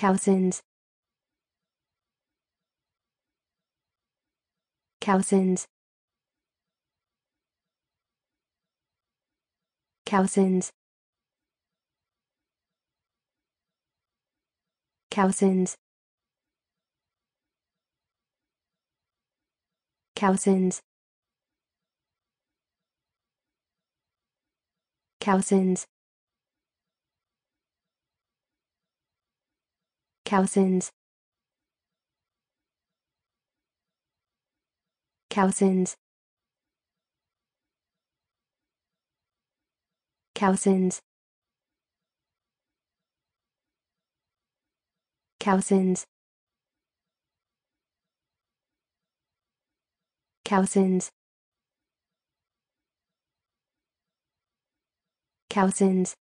Cousins Cousins Cousins Cousins Cousins Cousins Cowsins Cowsins Cowsins Cowsins Cowsins Cowsins